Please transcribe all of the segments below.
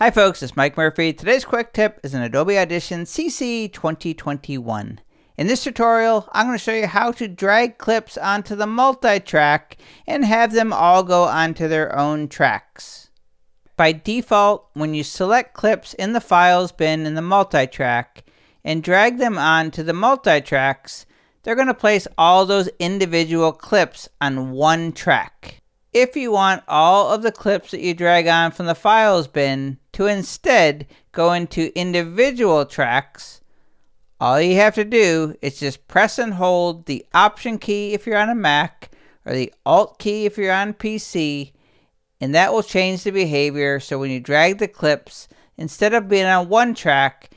Hi folks, it's Mike Murphy. Today's quick tip is an Adobe Audition CC 2021. In this tutorial, I'm going to show you how to drag clips onto the multi-track and have them all go onto their own tracks. By default, when you select clips in the Files bin in the multi-track and drag them onto the multi-tracks, they're going to place all those individual clips on one track. If you want all of the clips that you drag on from the Files bin to instead go into individual tracks, all you have to do is just press and hold the Option key if you're on a Mac or the Alt key if you're on PC, and that will change the behavior so when you drag the clips, instead of being on one track,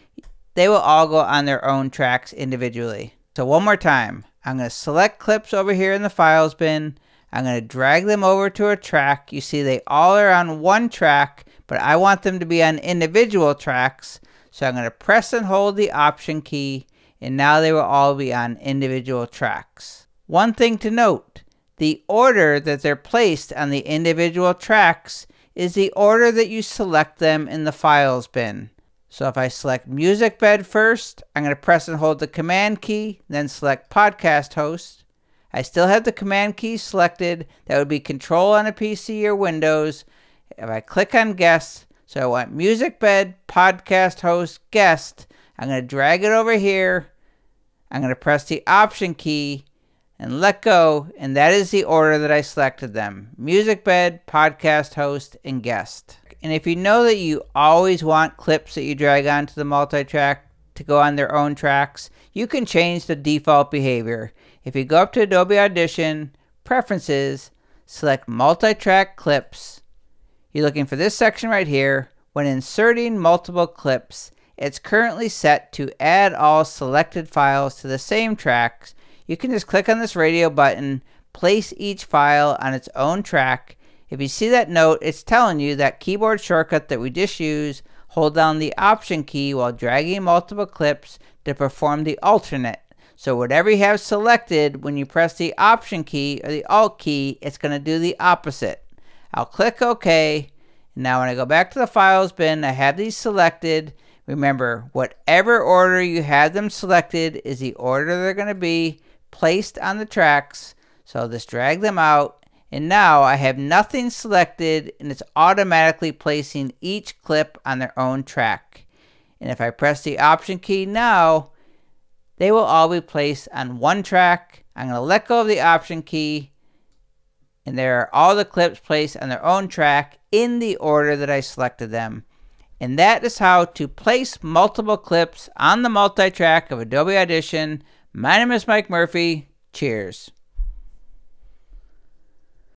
they will all go on their own tracks individually. So one more time, I'm going to select clips over here in the Files bin, I'm going to drag them over to a track. You see they all are on one track, but I want them to be on individual tracks. So I'm going to press and hold the Option key, and now they will all be on individual tracks. One thing to note, the order that they're placed on the individual tracks is the order that you select them in the Files bin. So if I select Music Bed first, I'm going to press and hold the Command key, then select Podcast Host. I still have the Command key selected. That would be Control on a PC or Windows. If I click on guests, so I want music bed, podcast host, guest, I'm going to drag it over here. I'm going to press the option key and let go, and that is the order that I selected them. Music bed, podcast host, and guest. And if you know that you always want clips that you drag onto the multi-track to go on their own tracks, you can change the default behavior. If you go up to Adobe Audition, Preferences, select Multi-Track Clips, you're looking for this section right here. When inserting multiple clips, it's currently set to add all selected files to the same tracks. You can just click on this radio button, place each file on its own track. If you see that note, it's telling you that keyboard shortcut that we just used, hold down the Option key while dragging multiple clips to perform the alternate. So whatever you have selected, when you press the Option key or the Alt key, it's going to do the opposite. I'll click OK. Now when I go back to the files bin, I have these selected. Remember, whatever order you have them selected is the order they're going to be placed on the tracks. So just drag them out. And now I have nothing selected and it's automatically placing each clip on their own track. And if I press the option key now, they will all be placed on one track. I'm going to let go of the option key and there are all the clips placed on their own track in the order that I selected them. And that is how to place multiple clips on the multi-track of Adobe Audition. My name is Mike Murphy. Cheers.